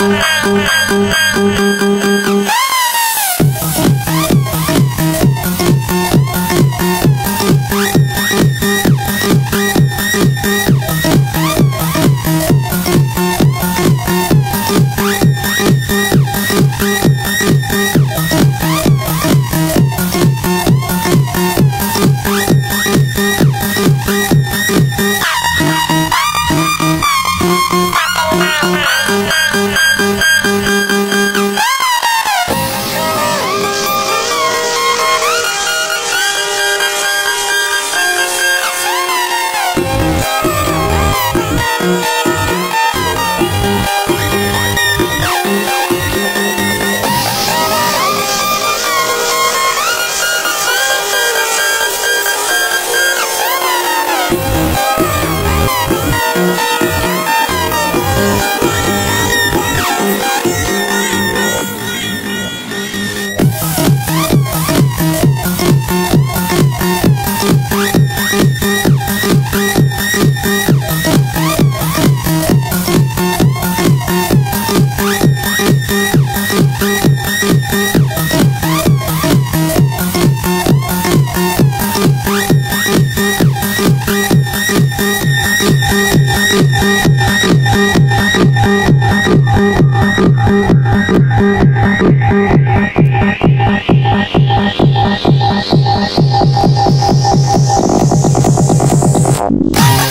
Thank Música